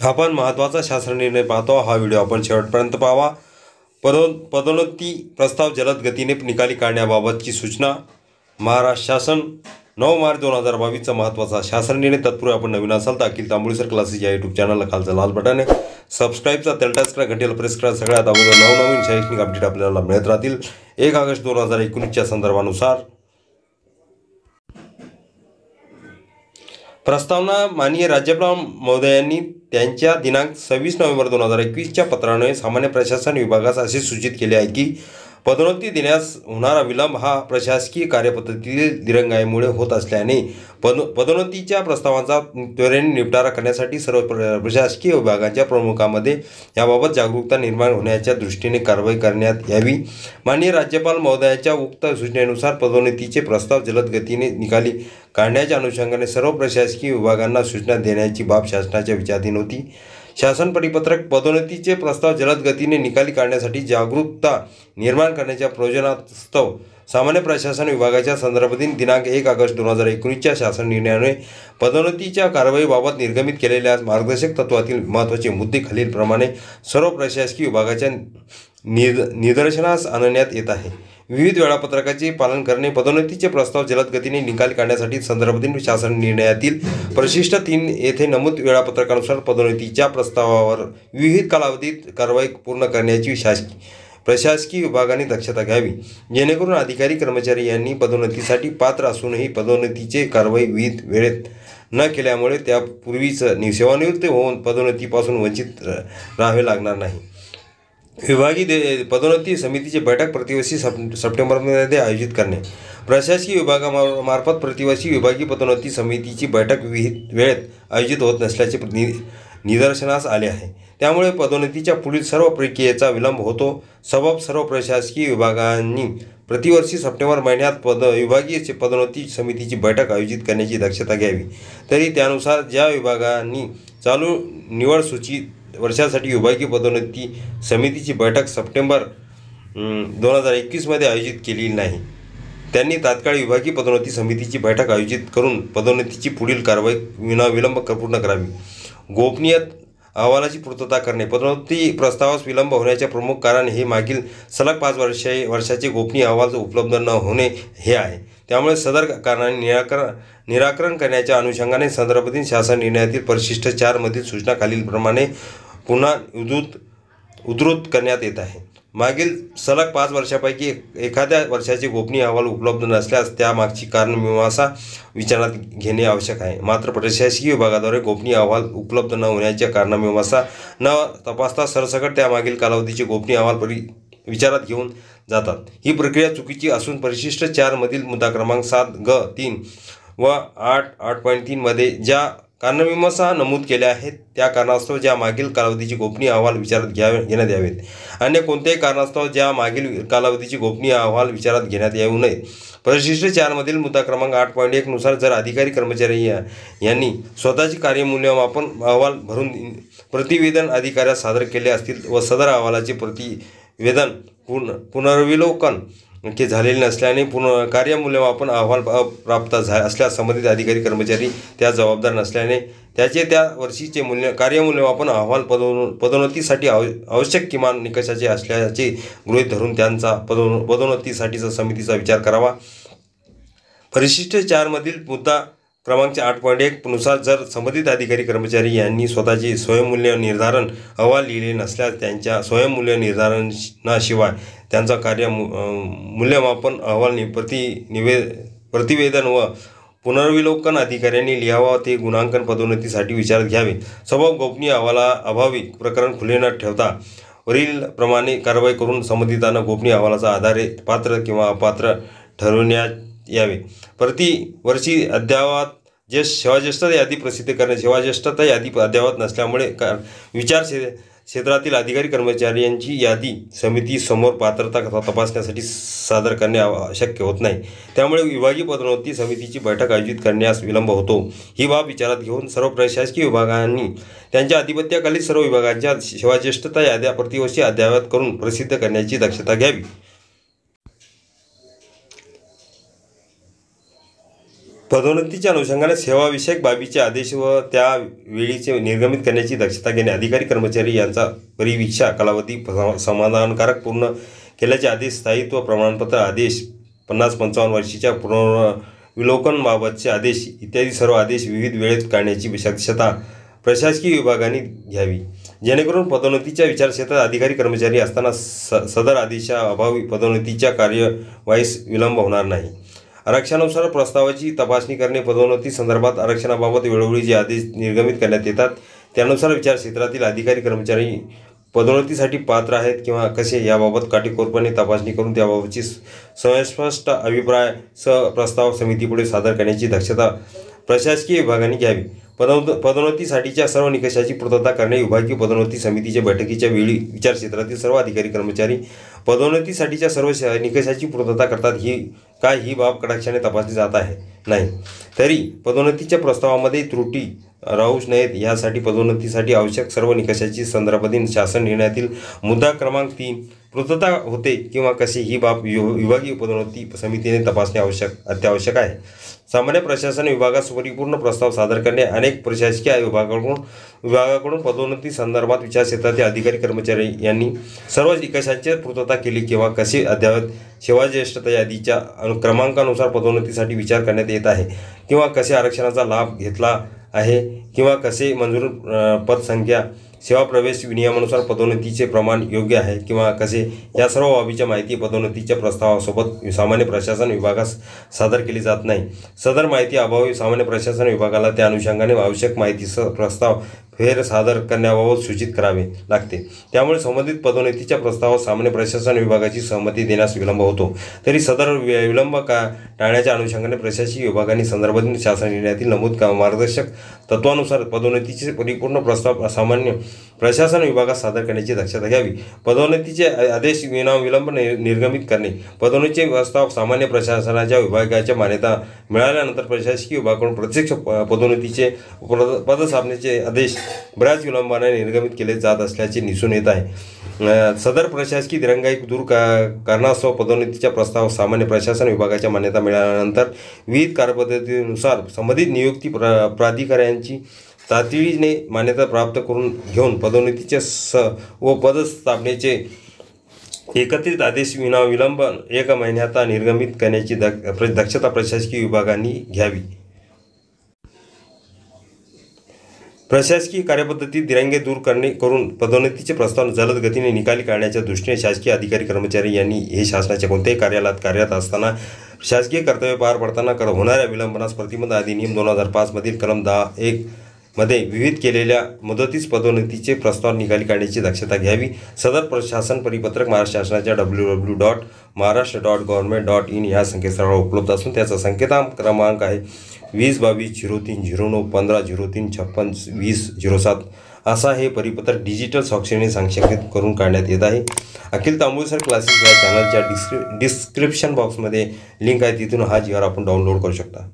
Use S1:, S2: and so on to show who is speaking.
S1: आपण महत्त्वाचा शासन निर्णय पाहतो. हा व्हिडिओ आपण शेवटपर्यंत पाहावा. पदो पदोन्नती प्रस्ताव जलद गतीने निकाली काढण्याबाबतची सूचना. महाराष्ट्र शासन नऊ मार्च दोन हजार बावीसचा महत्त्वाचा शासन निर्णय. तत्पूर्वी आपण नवीन असाल तर अखिल तांबुळीसर क्लासेस या यूट्यूब चॅनलला खालचा लाल बटन आहे. सबस्क्राईबचा तेल टच करा घटेल प्रेस करा. सगळ्यात अगोदर नवनवीन शैक्षणिक अपडेट आपल्याला मिळत राहतील. एक ऑगस्ट दोन हजार एकोणीसच्या संदर्भानुसार. प्रस्तावना माननीय राज्यपाल महोदयांनी त्यांच्या दिनांक सव्वीस नोव्हेंबर दोन हजार एकवीसच्या पत्राने सामान्य प्रशासन विभागास असे सूचित केले आहे की पदोन्नती देण्यास होणारा विलंब हा प्रशासकीय कार्यपद्धतीतील दिरंगाईमुळे होत असल्याने पद पदोन्नतीच्या प्रस्तावांचा त्वरेने निपटारा करण्यासाठी सर्व प्र प्रशासकीय विभागांच्या प्रमुखांमध्ये याबाबत जागरूकता निर्माण होण्याच्या दृष्टीने कारवाई करण्यात यावी. माननीय राज्यपाल महोदयाच्या उक्त सूचनेनुसार पदोन्नतीचे प्रस्ताव जलद गतीने निकाली काढण्याच्या अनुषंगाने सर्व प्रशासकीय विभागांना सूचना देण्याची बाब शासनाच्या विचाराधीन होती. शासन परिपत्रक पदोन्नतीचे प्रस्ताव जलद गतीने निकाली काढण्यासाठी जागरूकता निर्माण करण्याच्या प्रयोजनास्तव सामान्य प्रशासन विभागाच्या संदर्भातील दिनांक एक ऑगस्ट दोन हजार एकोणीसच्या शासन निर्णयाने पदोन्नतीच्या कारवाईबाबत निर्गमित केलेल्या मार्गदर्शक तत्वातील महत्त्वाचे मुद्दे खालीलप्रमाणे सर्व प्रशासकीय विभागाच्या निद निदर्शनास आणण्यात येत आहे. विविध वेळापत्रकाचे पालन करणे पदोन्नतीचे प्रस्ताव जलद गतीने निकाल काढण्यासाठी संदर्भातील शासन निर्णयातील प्रशिष्ट तीन येथे नमूद वेळापत्रकानुसार पदोन्नतीच्या प्रस्तावावर विविध कालावधीत कारवाई पूर्ण करण्याची शासकीय प्रशासकीय विभागाने दक्षता घ्यावी. जेणेकरून अधिकारी कर्मचारी यांनी पदोन्नतीसाठी पात्र असूनही पदोन्नतीचे कारवाई विहित वेळेत न केल्यामुळे त्यापूर्वीचं नि सेवानिवृत्त होऊन पदोन्नतीपासून वंचित राहावे लागणार नाही. विभागीय दे पदोन्नती समितीची बैठक प्रतिवर्षी सप सप्टेंबरमध्ये आयोजित करणे. प्रशासकीय विभागामार्फत प्रतिवर्षी विभागीय पदोन्नती समितीची बैठक विहित वेळेत आयोजित होत नसल्याचे नि निदर्शनास आले आहे. त्यामुळे पदोन्नतीच्या पुढील सर्व प्रक्रियेचा विलंब होतो. सबब सर्व प्रशासकीय विभागांनी प्रतिवर्षी सप्टेंबर महिन्यात पद विभागीय पदोन्नती समितीची बैठक आयोजित करण्याची दक्षता घ्यावी. तरी त्यानुसार ज्या विभागांनी चालू निवड सूची वर्षासाठी विभागीय पदोन्नती समितीची बैठक सप्टेंबर दोन हजार एकवीसमध्ये आयोजित केलेली नाही. त्यांनी तात्काळ विभागीय पदोन्नती समितीची बैठक आयोजित करून पदोन्नतीची पुढील कारवाई विनाविलंब पूर्ण करावी. गोपनीय अहवालाची पूर्तता करणे. पदोन्नती प्रस्तावास विलंब होण्याचे प्रमुख कारण हे मागील सलग पाच वर्षे वर्षाचे गोपनीय अहवाल उपलब्ध न होणे हे आहे. त्यामुळे सदर कारणाने निराकरण निराकरण करण्याच्या अनुषंगाने संदर्भातील शासन निर्णयातील परिशिष्ट चारमधील सूचना खालीलप्रमाणे पुन्हा उद्धृत उद्धृत करण्यात येत आहे. मागील सलग पाच वर्षापैकी एखाद्या वर्षाचे गोपनीय अहवाल उपलब्ध नसल्यास त्यामागची कारणमीमांसा विचारात घेणे आवश्यक आहे. मात्र प्रशासकीय विभागाद्वारे गोपनीय अहवाल उपलब्ध न होण्याच्या कारणामीमांसा न तपासता सरसकट त्यामागील कालावधीचे गोपनीय अहवाल परि विचारात घेऊन जातात. ही प्रक्रिया चुकीची असून परिशिष्ट चारमधील मुद्दा क्रमांक सात ग तीन व आठ आठ पॉईंट तीनमध्ये ज्या कारणमीमांसा नमूद केल्या आहेत. त्या कारणास्तव ज्या मागील कालावधीचे गोपनीय अहवाल विचारात घ्यावे घेण्यात यावेत. अन्य कोणत्याही कारणास्तव ज्या मागील कालावधीचे गोपनीय अहवाल विचारात घेण्यात येऊ नये. परिशिष्ट चारमधील मुद्दा क्रमांक आठ पॉईंट एकनुसार जर अधिकारी कर्मचारी या यांनी स्वतःचे कार्यमूल्यमापन अहवाल भरून प्रतिवेदन अधिकाऱ्यास सादर केले असतील व सदर अहवालाचे प्रतिवेदन पुन पुनर्विलोकन के झालेले नसल्याने पूर्ण कार्यमूल्यमापन अहवाल प्राप्त झा असल्यास संबंधित अधिकारी कर्मचारी त्या जबाबदार नसल्याने त्याचे त्या वर्षीचे मूल्य कार्यमूल्यमापन अहवाल पदो पदोन्नतीसाठी आव आवश्यक किमान निकषाचे असल्याचे गृहीत धरून त्यांचा पदो पदोन्नतीसाठीचा समितीचा विचार करावा. परिशिष्ट चारमधील मुद्दा क्रमांक आठ पॉईंट एकनुसार जर संबंधित अधिकारी कर्मचारी यांनी स्वतःचे स्वयंमूल्य निर्धारण अहवाल लिहिले नसल्यास त्यांच्या स्वयंमूल्य निर्धारणाशिवाय त्यांचा कार्य मु मूल्यमापन अहवाल प्रति निवे प्रतिवेदन व पुनर्विलोकन अधिकाऱ्यांनी लिहावा ते गुणांकन पदोन्नतीसाठी विचारात घ्यावे. स्वभाव गोपनीय अहवाला अभावी प्रकरण खुले न ठेवता वरील प्रमाणे कारवाई करून संबंधितांना गोपनीय अहवालाचा आधारे पात्र किंवा अपात्र ठरवण्यात यावे. प्रतिवर्षी अद्यावत जे सेवाज्येष्ठता यादी प्रसिद्ध करणे सेवाज्येष्ठता यादी अद्यावत नसल्यामुळे का विचार क्षेत्रातील अधिकारी कर्मचाऱ्यांची यादी समितीसमोर पात्रता पात्रता तपासण्यासाठी सादर करणे शक्य होत नाही. त्यामुळे विभागीय पदोन्नती समितीची बैठक आयोजित करण्यास विलंब होतो. ही बाब विचारात घेऊन सर्व प्रशासकीय विभागांनी त्यांच्या आधिपत्याखाली सर्व विभागांच्या सेवाज्येष्ठता याद्या प्रतिवर्षी अद्ययावत करून प्रसिद्ध करण्याची दक्षता घ्यावी. पदोन्नतीच्या अनुषंगाने सेवाविषयक बाबीचे आदेश व त्या वेळीचे निर्गमित करण्याची दक्षता घेणे अधिकारी कर्मचारी यांचा परिवीक्षा कालावधी समाधानकारक पूर्ण केल्याचे आदेश स्थायित्व प्रमाणपत्र आदेश पन्नास पंचावन्न वर्षीच्या पुनर्विलोकनबाबतचे आदेश इत्यादी सर्व आदेश विविध वेळेत काढण्याची दक्षता प्रशासकीय विभागाने घ्यावी. जेणेकरून पदोन्नतीच्या विचारक्षेत्रात अधिकारी कर्मचारी असताना स सदर आदेशाअभावी पदोन्नतीच्या कार्यवाहीस विलंब होणार नाही. आरक्षणानुसार प्रस्तावाची तपासणी करणे पदोन्नती संदर्भात आरक्षणाबाबत वेळोवेळी जे आदेश निर्गमित करण्यात येतात त्यानुसार विचारक्षेत्रातील अधिकारी कर्मचारी पदोन्नतीसाठी पात्र आहेत किंवा कसे याबाबत काटेकोरपणे तपासणी करून त्याबाबतची स्वयंस्पष्ट अभिप्राय स प्रस्ताव समितीपुढे सादर करण्याची दक्षता प्रशासकीय विभागाने घ्यावी. पदोन पदोन्नतीसाठीच्या सर्व निकषाची पूर्तता करणे विभागीय पदोन्नती समितीच्या बैठकीच्या वेळी विचारक्षेत्रातील सर्व अधिकारी कर्मचारी पदोन्नतीसाठीच्या सर्व श- निकषाची पूर्तता करतात ही काय ही बाब कटाक्षाने तपासली जात आहे? नाही. तरी पदोन्नतीच्या प्रस्तावामध्ये त्रुटी राहूच नयेत यासाठी पदोन्नतीसाठी आवश्यक सर्व निकषाची संदर्भातील शासन निर्णयातील मुद्दा क्रमांक तीन पूर्तता होते किंवा कशी ही बाब वि- विभागीय पदोन्नती समितीने तपासणे आवश्यक अत्यावश्यक आहे. सामान्य प्रशासन विभागास परिपूर्ण प्रस्ताव सादर करणे अनेक प्रशासकीय विभागाकडून विभागाकडून पदोन्नती संदर्भात विचारक्षेत्रातील अधिकारी कर्मचारी यांनी सर्व निकषांची पूर्तता केली किंवा कशी अद्ययावत सेवाज्येष्ठता यादीच्या क्रमांकानुसार पदोन्नतीसाठी विचार करण्यात येत आहे किंवा कसे आरक्षणाचा लाभ घेतला आहे किंवा कसे मंजूर पदसंख्या सेवा प्रवेश नियमानुसार पदोन्नतीचे प्रमाण योग्य आहे किंवा कसे या सर्व बाबीच्या माहिती पदोन्नतीच्या प्रस्तावासोबत सामान्य प्रशासन विभागास सादर केली जात नाही. सदर माहिती अभावी सामान्य प्रशासन विभागाला त्या अनुषंगाने आवश्यक माहितीसह प्रस्ताव फेर सादर करण्याबाबत सूचित करावे लागते. त्यामुळे संबंधित पदोन्नतीच्या प्रस्तावात सामान्य प्रशासन विभागाची सहमती देण्यास विलंब होतो. तरी सदर वि- विलंब का टाळण्याच्या अनुषंगाने प्रशासकीय विभागाने संदर्भातील शासन निर्णयातील नमूद का मार्गदर्शक तत्वानुसार पदोन्नतीचे परिपूर्ण प्रस्ताव सामान्य प्रशासन विभागात सादर करण्याची दक्षता घ्यावी. पदोन्नतीचे आदेश विनाविलंब निर्गमित करणे. पदोन्नतीचे प्रस्ताव सामान्य प्रशासनाच्या विभागाच्या मान्यता मिळाल्यानंतर प्रशासकीय विभागाकडून प्रत्यक्ष प- पदोन्नतीचे पद पदस्थापनेचे आदेश बऱ्याच विलंबाने निर्गमित केले जात असल्याचे दिसून येत आहे. सदर प्रशासकीय दिरंगाई दूर का कारणास्तव पदोन्नतीचा प्रस्ताव सामान्य प्रशासन विभागाच्या मान्यता मिळाल्यानंतर विविध कार्यपद्धतीनुसार संबंधित नियुक्ती प्र प्राधिकाऱ्यांची तातडीने मान्यता प्राप्त करून घेऊन पदोन्नतीचे स व पदस्थापनेचे एकत्रित आदेश विना विलंब एक महिन्यात निर्गमित करण्याची दक प्र- दक्षता प्रशासकीय विभागांनी घ्यावी. प्रशासकीय कार्यपद्धतीत दिरंगे दूर करणे करून पदोन्नतीचे प्रस्ताव जलद गतीने निकाली काढण्याच्या दृष्टीने शासकीय अधिकारी कर्मचारी यांनी हे शासनाच्या कोणत्याही कार्यालयात कार्यरत असताना शासकीय कर्तव्य पार पडताना कर होणाऱ्या विलंबनास प्रतिबंध अधिनियम दोन हजार पाचमधील कलम दहा एक मध्ये विविध केलेल्या मुदतीस पदोन्नतीचे प्रस्ताव निकाली काढण्याची दक्षता घ्यावी. सदर प्रशासन परिपत्रक महाराष्ट्र शासनाच्या W W dot Maharashtra dot government dot in या संकेतस्थळावर उपलब्ध असून त्याचा संकेता क्रमांक आहे वीस बावीस झिरो तीन झिरो नऊ पंधरा झिरो तीन छप्पन वीस झिरो सात. असा हे परिपत्रक डिजिटल स्वाक्षरीने संक्षेपित करून काढण्यात येत आहे. अखिल तांबूळसर क्लासेस या चॅनलच्या डिस्क्रि डिस्क्रिप्शन बॉक्समध्ये लिंक आहे. तिथून हा जी आर आपण डाउनलोड करू शकता.